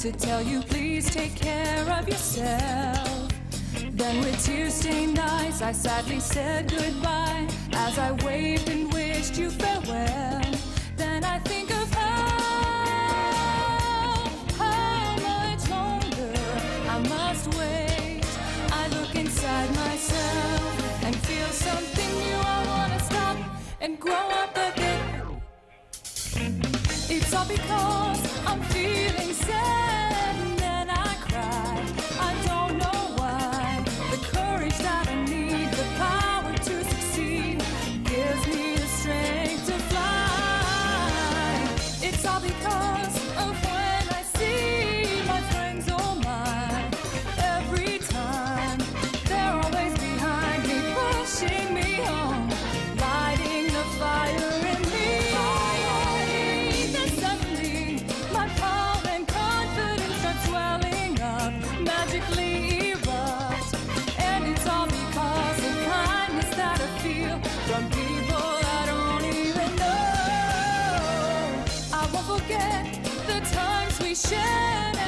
to tell you, please take care of yourself. Then, with tear stained eyes, I sadly said goodbye as I waved and wished you farewell. Then I think of how, how much longer I must wait. I look inside myself and feel something new. I wanna stop and grow up a bit. It's all because I'm feeling I need, I